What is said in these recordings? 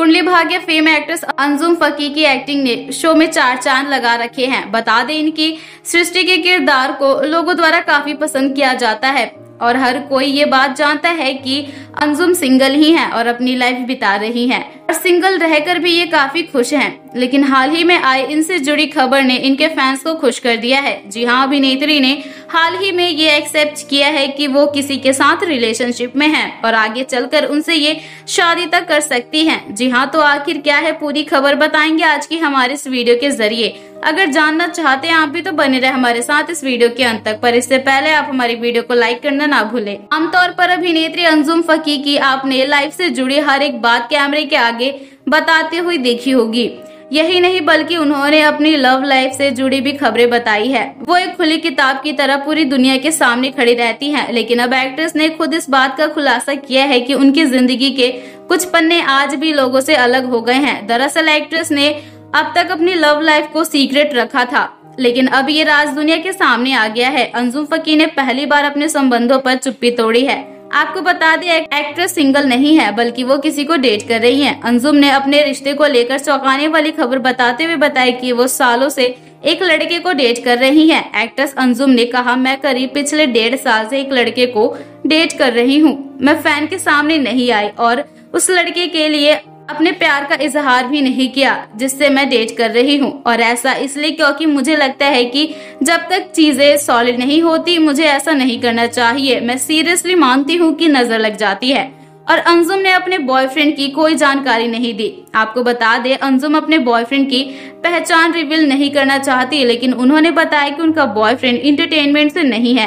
Kundali Bhagya fame actress Anjum फकी की acting ने show में चार चाँद लगा रखे हैं। बता दें इनकी सृष्टि के किरदार को लोगों द्वारा काफ़ी पसंद किया जाता है और हर कोई ये बात जानता है कि अंजुम सिंगल ही हैं और अपनी लाइफ बिता रही हैं। और सिंगल रहकर भी ये काफ़ी खुश हैं। लेकिन हाल ही में आई इनसे जुड़ी खबर ने इनके फैंस को खुश कर दिया है। जी हाँ अभिनेत्री ने हाल ही में ये एक्सेप्ट किया है कि वो किसी के साथ रिलेशनशिप में है और आगे चलकर उनसे ये शादी तक कर सकती हैं। जी हाँ तो आखिर क्या है? पूरी खबर बताएँगे आज की हमारे इस वीडियो के ज़रिए। अगर जानना चाहते हैं, आप भी तो बने रहे हमारे साथ इस वीडियो के अंत तक। पर इससे पहले आप हमारी वीडियो को लाइक करना ना भूलें। आमतौर पर अभिनेत्री अंजुम फकी की आपने लाइफ से जुड़ी हर एक बात कैमरे के आगे बताते हुए देखी होगी। यही नहीं, बल्कि उन्होंने अपनी लव लाइफ से जुड़ी भी खबरें बताई है। वो एक खुली किताब की तरह पूरी दुनिया के सामने खड़ी रहती हैं, लेकिन अब एक्ट्रेस ने खुद इस बात का खुलासा किया है कि उनकी ज़िंदगी के कुछ पन्ने आज भी लोगों से अलग हो गए हैं। दरअसल एक्ट्रेस ने अब तक अपनी लव लाइफ को सीक्रेट रखा था, लेकिन अब ये राज दुनिया के सामने आ गया है। अंजुम फकी ने पहली बार अपने संबंधों पर चुप्पी तोड़ी है। आपको बता दें एक, एक्ट्रेस सिंगल नहीं है बल्कि वो किसी को डेट कर रही है। अंजुम ने अपने रिश्ते को लेकर चौंकाने वाली खबर बताते हुए बताया कि वो सालों से एक लड़के को डेट कर रही है। एक्ट्रेस अंजुम ने कहा मैं करीब पिछले डेढ़ साल से एक लड़के को डेट कर रही हूँ। मैं फ़ैन के सामने नहीं आई और उस लड़के के लिए अपने प्यार का इजहार भी नहीं किया, जिससे मैं डेट कर रही हूँ। और ऐसा इसलिए क्योंकि मुझे लगता है कि जब तक चीज़ें सॉलिड नहीं होती, मुझे ऐसा नहीं करना चाहिए। मैं सीरियसली मानती हूँ कि नज़र लग जाती है। और अंजुम ने अपने बॉयफ्रेंड की कोई जानकारी नहीं दी। आपको बता दे, अंजुम अपने बॉयफ्रेंड की पहचान रिवील नहीं करना चाहती, लेकिन उन्होंने बताया कि उनका बॉयफ्रेंड इंटरटेनमेंट से नहीं है।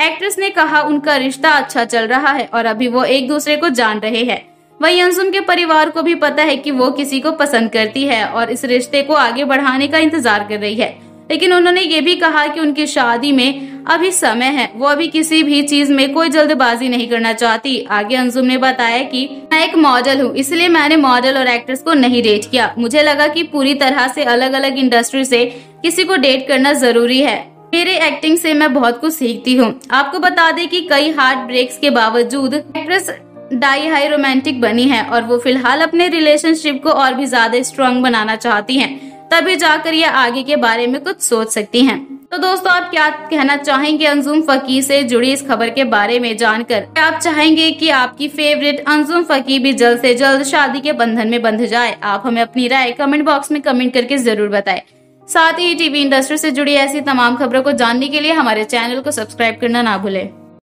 एक्ट्रेस ने कहा, उनका रिश्ता अच्छा चल रहा है और अभी वो एक दूसरे को जान रहे हैं। वहीं अंजुम के परिवार को भी पता है कि वो किसी को पसंद करती है और इस रिश्ते को आगे बढ़ाने का इंतज़ार कर रही है। लेकिन उन्होंने ये भी कहा कि उनकी शादी में अभी समय है। वो अभी किसी भी चीज़ में कोई जल्दबाजी नहीं करना चाहती। आगे अंजुम ने बताया कि मैं एक मॉडल हूँ, इसलिए मैंने मॉडल और एक्ट्रेस को नहीं डेट किया। मुझे लगा कि पूरी तरह से अलग अलग इंडस्ट्री से किसी को डेट करना ज़रूरी है। मेरे एक्टिंग से मैं बहुत कुछ सीखती हूँ। आपको बता दें कि कई हार्ट ब्रेक्स के बावजूद एक्ट्रेस डाई हाई रोमांटिक बनी है और वो फ़िलहाल अपने रिलेशनशिप को और भी ज़्यादा स्ट्रॉन्ग बनाना चाहती हैं। तभी जाकर ये आगे के बारे में कुछ सोच सकती हैं। तो दोस्तों, आप क्या कहना चाहेंगे अंजुम फकी से जुड़ी इस खबर के बारे में जानकर? आप चाहेंगे कि आपकी फेवरेट अंजुम फकी भी जल्द से जल्द शादी के बंधन में बंध जाए? आप हमें अपनी राय कमेंट बॉक्स में कमेंट करके ज़रूर बताएँ। साथ ही टीवी इंडस्ट्री से जुड़ी ऐसी तमाम खबरों को जानने के लिए हमारे चैनल को सब्सक्राइब करना ना भूलें।